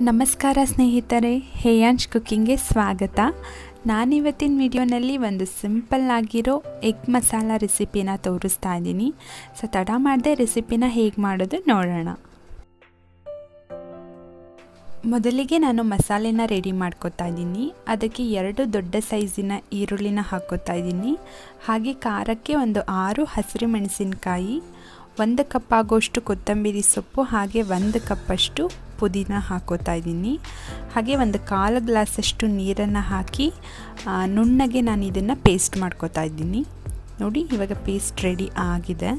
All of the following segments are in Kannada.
ನಮಸ್ಕಾರ ಸ್ನೇಹಿತರೆ, ಹೇಯಾಂಶ್ ಕುಕ್ಕಿಂಗ್ಗೆ ಸ್ವಾಗತ. ನಾನಿವತ್ತಿನ ವಿಡಿಯೋನಲ್ಲಿ ಒಂದು ಸಿಂಪಲ್ ಆಗಿರೋ ಎಗ್ ಮಸಾಲ ರೆಸಿಪಿನ ತೋರಿಸ್ತಾ ಇದ್ದೀನಿ. ಸೊ, ತಡ ಮಾಡದೆ ರೆಸಿಪಿನ ಹೇಗೆ ಮಾಡೋದು ನೋಡೋಣ. ಮೊದಲಿಗೆ ನಾನು ಮಸಾಲೆನ ರೆಡಿ ಮಾಡ್ಕೋತಾ ಇದ್ದೀನಿ. ಅದಕ್ಕೆ ಎರಡು ದೊಡ್ಡ ಸೈಜಿನ ಈರುಳ್ಳಿನ ಹಾಕೋತಾ ಇದ್ದೀನಿ. ಹಾಗೆ ಖಾರಕ್ಕೆ ಒಂದು ಆರು ಹಸಿರು ಮೆಣಸಿನಕಾಯಿ, ಒಂದು ಕಪ್ ಆಗೋಷ್ಟು ಕೊತ್ತಂಬರಿ ಸೊಪ್ಪು, ಹಾಗೆ ಒಂದು ಕಪ್ಪಷ್ಟು ಪುದೀನ ಹಾಕೋತಾ ಇದ್ದೀನಿ. ಹಾಗೆ ಒಂದು ಕಾಲು ಗ್ಲಾಸಷ್ಟು ನೀರನ್ನು ಹಾಕಿ ನುಣ್ಣಗೆ ನಾನು ಇದನ್ನು ಪೇಸ್ಟ್ ಮಾಡ್ಕೋತಾ ಇದ್ದೀನಿ. ನೋಡಿ, ಇವಾಗ ಪೇಸ್ಟ್ ರೆಡಿ ಆಗಿದೆ.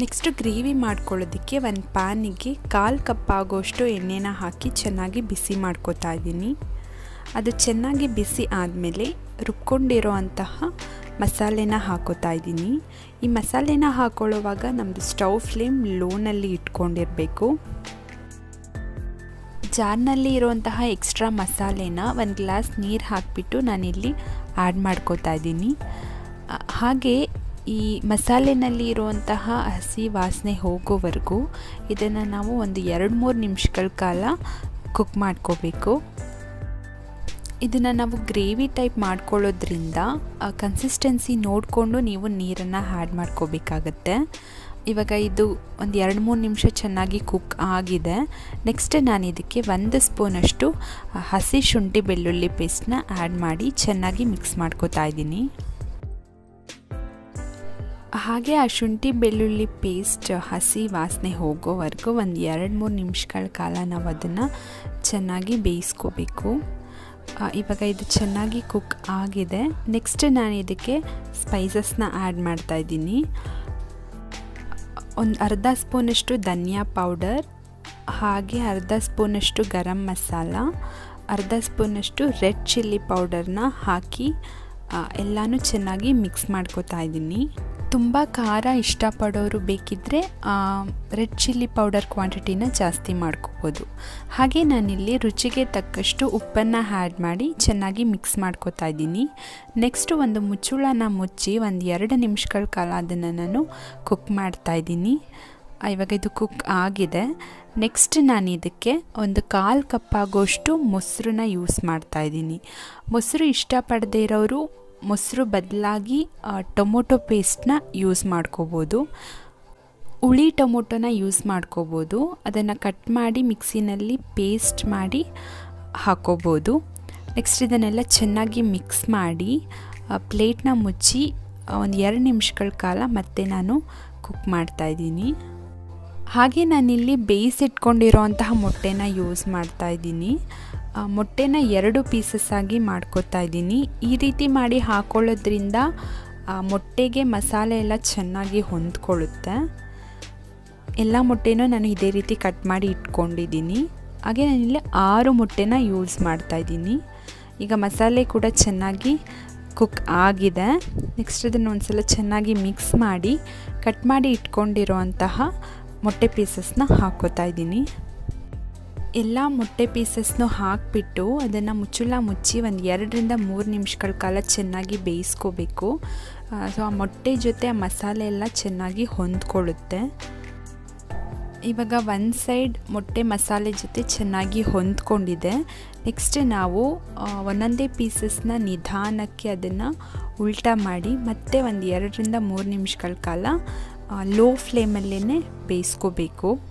ನೆಕ್ಸ್ಟು ಗ್ರೇವಿ ಮಾಡ್ಕೊಳ್ಳೋದಕ್ಕೆ ಒಂದು ಪ್ಯಾನಿಗೆ ಕಾಲು ಕಪ್ ಆಗೋಷ್ಟು ಎಣ್ಣೆನ ಹಾಕಿ ಚೆನ್ನಾಗಿ ಬಿಸಿ ಮಾಡ್ಕೋತಾ ಇದ್ದೀನಿ. ಅದು ಚೆನ್ನಾಗಿ ಬಿಸಿ ಆದಮೇಲೆ ರುಬ್ಕೊಂಡಿರೋ ಅಂತಹ ಮಸಾಲೆನ ಹಾಕೋತಾ ಇದ್ದೀನಿ. ಈ ಮಸಾಲೆನ ಹಾಕೊಳ್ಳುವಾಗ ನಮ್ಮದು ಸ್ಟವ್ ಫ್ಲೇಮ್ ಲೋನಲ್ಲಿ ಇಟ್ಕೊಂಡಿರಬೇಕು. ಜಾರ್ನಲ್ಲಿ ಇರುವಂತಹ ಎಕ್ಸ್ಟ್ರಾ ಮಸಾಲೆನ ಒಂದು ಗ್ಲಾಸ್ ನೀರು ಹಾಕಿಬಿಟ್ಟು ನಾನಿಲ್ಲಿ ಆ್ಯಡ್ ಮಾಡ್ಕೋತಾ ಇದ್ದೀನಿ. ಹಾಗೆ ಈ ಮಸಾಲೆನಲ್ಲಿ ಇರುವಂತಹ ಹಸಿ ವಾಸನೆ ಹೋಗೋವರೆಗೂ ಇದನ್ನು ನಾವು ಒಂದು ಎರಡು ಮೂರು ನಿಮಿಷಗಳ ಕಾಲ ಕುಕ್ ಮಾಡ್ಕೋಬೇಕು. ಇದನ್ನು ನಾವು ಗ್ರೇವಿ ಟೈಪ್ ಮಾಡ್ಕೊಳ್ಳೋದ್ರಿಂದ ಕನ್ಸಿಸ್ಟೆನ್ಸಿ ನೋಡಿಕೊಂಡು ನೀವು ನೀರನ್ನು ಆ್ಯಡ್ ಮಾಡ್ಕೋಬೇಕಾಗತ್ತೆ. ಇವಾಗ ಇದು ಒಂದು ಎರಡು ಮೂರು ನಿಮಿಷ ಚೆನ್ನಾಗಿ ಕುಕ್ ಆಗಿದೆ. ನೆಕ್ಸ್ಟ್ ನಾನು ಇದಕ್ಕೆ ಒಂದು ಸ್ಪೂನಷ್ಟು ಹಸಿ ಶುಂಠಿ ಬೆಳ್ಳುಳ್ಳಿ ಪೇಸ್ಟ್ನ ಆ್ಯಡ್ ಮಾಡಿ ಚೆನ್ನಾಗಿ ಮಿಕ್ಸ್ ಮಾಡ್ಕೋತಾ ಇದ್ದೀನಿ. ಹಾಗೆ ಆ ಶುಂಠಿ ಬೆಳ್ಳುಳ್ಳಿ ಪೇಸ್ಟ್ ಹಸಿ ವಾಸನೆ ಹೋಗೋವರೆಗೂ ಒಂದು ಎರಡು ಮೂರು ನಿಮಿಷಗಳ ಕಾಲ ನಾವು ಅದನ್ನು ಚೆನ್ನಾಗಿ ಬೇಯಿಸ್ಕೋಬೇಕು. ಇವಾಗ ಇದು ಚೆನ್ನಾಗಿ ಕುಕ್ ಆಗಿದೆ. ನೆಕ್ಸ್ಟ್ ನಾನು ಇದಕ್ಕೆ ಸ್ಪೈಸಸ್ನ ಆ್ಯಡ್ ಮಾಡ್ತಾ ಇದ್ದೀನಿ. ಒಂದು ಅರ್ಧ ಸ್ಪೂನಷ್ಟು ಧನಿಯಾ ಪೌಡರ್ ಹಾಗೆ ಅರ್ಧ ಸ್ಪೂನಷ್ಟು ಗರಂ ಮಸಾಲ, ಅರ್ಧ ಸ್ಪೂನಷ್ಟು ರೆಡ್ ಚಿಲ್ಲಿ ಪೌಡರ್ನ ಹಾಕಿ ಎಲ್ಲನೂ ಚೆನ್ನಾಗಿ ಮಿಕ್ಸ್ ಮಾಡ್ಕೋತಾ ಇದ್ದೀನಿ. ತುಂಬ ಖಾರ ಇಷ್ಟಪಡೋರು ಬೇಕಿದ್ದರೆ ರೆಡ್ ಚಿಲ್ಲಿ ಪೌಡರ್ ಕ್ವಾಂಟಿಟಿನ ಜಾಸ್ತಿ ಮಾಡ್ಕೋಬೋದು. ಹಾಗೆ ನಾನಿಲ್ಲಿ ರುಚಿಗೆ ತಕ್ಕಷ್ಟು ಉಪ್ಪನ್ನು ಆ್ಯಡ್ ಮಾಡಿ ಚೆನ್ನಾಗಿ ಮಿಕ್ಸ್ ಮಾಡ್ಕೋತಾ ಇದ್ದೀನಿ. ನೆಕ್ಸ್ಟು ಒಂದು ಮುಚ್ಚುಳನ ಮುಚ್ಚಿ ಒಂದು ಎರಡು ನಿಮಿಷಗಳ ಕಾಲ ಅದನ್ನು ನಾನು ಕುಕ್ ಮಾಡ್ತಾ ಇದ್ದೀನಿ. ಇವಾಗ ಇದು ಕುಕ್ ಆಗಿದೆ. ನೆಕ್ಸ್ಟ್ ನಾನು ಇದಕ್ಕೆ ಒಂದು ಕಾಲು ಕಪ್ ಆಗೋಷ್ಟು ಮೊಸರನ್ನ ಯೂಸ್ ಮಾಡ್ತಾ ಇದ್ದೀನಿ. ಮೊಸರು ಇಷ್ಟಪಡದೇ ಇರೋರು ಮೊಸರು ಬದಲಾಗಿ ಟೊಮೊಟೊ ಪೇಸ್ಟ್ನ ಯೂಸ್ ಮಾಡ್ಕೋಬೋದು. ಹುಳಿ ಟೊಮೊಟೊನ ಯೂಸ್ ಮಾಡ್ಕೋಬೋದು. ಅದನ್ನು ಕಟ್ ಮಾಡಿ ಮಿಕ್ಸಿನಲ್ಲಿ ಪೇಸ್ಟ್ ಮಾಡಿ ಹಾಕೋಬೋದು. ನೆಕ್ಸ್ಟ್ ಇದನ್ನೆಲ್ಲ ಚೆನ್ನಾಗಿ ಮಿಕ್ಸ್ ಮಾಡಿ ಪ್ಲೇಟ್ನ ಮುಚ್ಚಿ ಒಂದು ಎರಡು ನಿಮಿಷಗಳ ಕಾಲ ಮತ್ತೆ ನಾನು ಕುಕ್ ಮಾಡ್ತಾಯಿದ್ದೀನಿ ಹಾಗೆ ನಾನಿಲ್ಲಿ ಬೇಯಿಸಿಟ್ಕೊಂಡಿರೋ ಅಂತಹ ಮೊಟ್ಟೆನ ಯೂಸ್ ಮಾಡ್ತಾ ಇದ್ದೀನಿ. ಮೊಟ್ಟೆನ ಎರಡು ಪೀಸಸ್ ಆಗಿ ಮಾಡ್ಕೋತಾ ಇದ್ದೀನಿ. ಈ ರೀತಿ ಮಾಡಿ ಹಾಕೊಳ್ಳೋದ್ರಿಂದ ಮೊಟ್ಟೆಗೆ ಮಸಾಲೆ ಎಲ್ಲ ಚೆನ್ನಾಗಿ ಹೊಂದ್ಕೊಳ್ಳುತ್ತೆ. ಎಲ್ಲ ಮೊಟ್ಟೆನೂ ನಾನು ಇದೇ ರೀತಿ ಕಟ್ ಮಾಡಿ ಇಟ್ಕೊಂಡಿದ್ದೀನಿ. ಹಾಗೆ ನಾನಿಲ್ಲಿ ಆರು ಮೊಟ್ಟೆನ ಯೂಸ್ ಮಾಡ್ತಾ ಇದ್ದೀನಿ. ಈಗ ಮಸಾಲೆ ಕೂಡ ಚೆನ್ನಾಗಿ ಕುಕ್ ಆಗಿದೆ. ನೆಕ್ಸ್ಟ್ ಅದನ್ನು ಒಂದು ಸಲ ಚೆನ್ನಾಗಿ ಮಿಕ್ಸ್ ಮಾಡಿ ಕಟ್ ಮಾಡಿ ಇಟ್ಕೊಂಡಿರೋ ಅಂತಹ ಮೊಟ್ಟೆ ಪೀಸಸ್ನ ಹಾಕೋತಾ ಇದ್ದೀನಿ. ಎಲ್ಲ ಮೊಟ್ಟೆ ಪೀಸಸ್ನು ಹಾಕಿಬಿಟ್ಟು ಅದನ್ನು ಮುಚ್ಚುಳ ಮುಚ್ಚಿ ಒಂದು ಎರಡರಿಂದ ಮೂರು ನಿಮಿಷಗಳ ಕಾಲ ಚೆನ್ನಾಗಿ ಬೇಯಿಸ್ಕೋಬೇಕು. ಸೊ ಆ ಮೊಟ್ಟೆ ಜೊತೆ ಆ ಮಸಾಲೆ ಎಲ್ಲ ಚೆನ್ನಾಗಿ ಹೊಂದ್ಕೊಳ್ಳುತ್ತೆ. ಇವಾಗ ಒಂದು ಸೈಡ್ ಮೊಟ್ಟೆ ಮಸಾಲೆ ಜೊತೆ ಚೆನ್ನಾಗಿ ಹೊಂದ್ಕೊಂಡಿದೆ. ನೆಕ್ಸ್ಟ್ ನಾವು ಒಂದೊಂದೇ ಪೀಸಸ್ನ ನಿಧಾನಕ್ಕೆ ಅದನ್ನು ಉಲ್ಟಾ ಮಾಡಿ ಮತ್ತೆ ಒಂದು ಎರಡರಿಂದ ಮೂರು ನಿಮಿಷಗಳ ಕಾಲ ಲೋ ಫ್ಲೇಮಲ್ಲೇ ಬೇಯಿಸ್ಕೋಬೇಕು.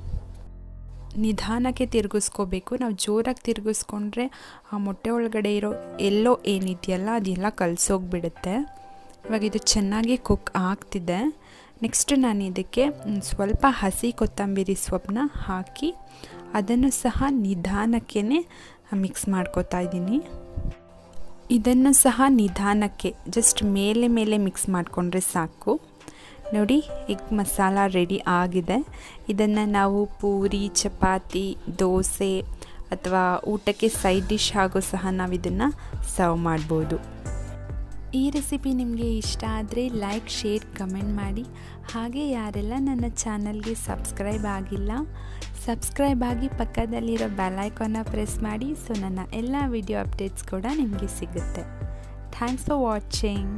ನಿಧಾನಕ್ಕೆ ತಿರುಗಿಸ್ಕೋಬೇಕು. ನಾವು ಜೋರಾಗಿ ತಿರುಗಿಸ್ಕೊಂಡ್ರೆ ಆ ಮೊಟ್ಟೆ ಒಳಗಡೆ ಇರೋ ಎಲ್ಲೋ ಏನಿದೆಯಲ್ಲ ಅದೆಲ್ಲ ಕಲಸೋಗ್ಬಿಡುತ್ತೆ. ಇವಾಗ ಇದು ಚೆನ್ನಾಗಿ ಕುಕ್ ಆಗ್ತಿದೆ. ನೆಕ್ಸ್ಟ್ ನಾನು ಇದಕ್ಕೆ ಸ್ವಲ್ಪ ಹಸಿ ಕೊತ್ತಂಬರಿ ಸೊಪ್ಪನ್ನ ಹಾಕಿ ಅದನ್ನು ಸಹ ನಿಧಾನಕ್ಕೆ ಮಿಕ್ಸ್ ಮಾಡ್ಕೋತಾ ಇದ್ದೀನಿ. ಇದನ್ನು ಸಹ ನಿಧಾನಕ್ಕೆ ಜಸ್ಟ್ ಮೇಲೆ ಮೇಲೆ ಮಿಕ್ಸ್ ಮಾಡಿಕೊಂಡ್ರೆ ಸಾಕು. ನೋಡಿ ಎಗ್ ಮಸಾಲ ರೆಡಿ ಆಗಿದೆ. ಇದನ್ನು ನಾವು ಪೂರಿ, ಚಪಾತಿ, ದೋಸೆ ಅಥವಾ ಊಟಕ್ಕೆ ಸೈಡ್ ಡಿಶ್ ಹಾಗೂ ಸಹ ನಾವು ಇದನ್ನು ಸರ್ವ್ ಮಾಡ್ಬೋದು. ಈ ರೆಸಿಪಿ ನಿಮಗೆ ಇಷ್ಟ ಆದರೆ ಲೈಕ್ ಶೇರ್ ಕಮೆಂಟ್ ಮಾಡಿ. ಹಾಗೆ ಯಾರೆಲ್ಲ ನನ್ನ ಚಾನಲ್ಗೆ ಸಬ್ಸ್ಕ್ರೈಬ್ ಆಗಿಲ್ಲ ಸಬ್ಸ್ಕ್ರೈಬ್ ಆಗಿ ಪಕ್ಕದಲ್ಲಿರೋ ಬೆಲೈಕಾನ್ನ ಪ್ರೆಸ್ ಮಾಡಿ. ಸೊ ನನ್ನ ಎಲ್ಲ ವಿಡಿಯೋ ಅಪ್ಡೇಟ್ಸ್ ಕೂಡ ನಿಮಗೆ ಸಿಗುತ್ತೆ. Thanks for watching